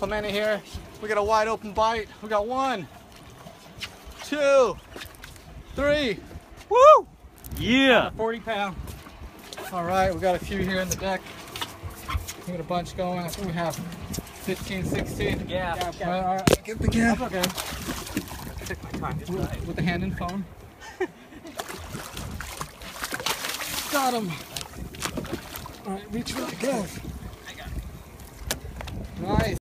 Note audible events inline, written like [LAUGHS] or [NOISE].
Clemente here. We got a wide open bite. We got one, two, three. Woo! Yeah. 40 pound. All right, we got a few here in the deck. We got a bunch going. I think we have 15, 16. Yeah. All right, all right. Get the gap. That's okay. My time. With, with the hand and phone. [LAUGHS] got him. All right, reach for the gap.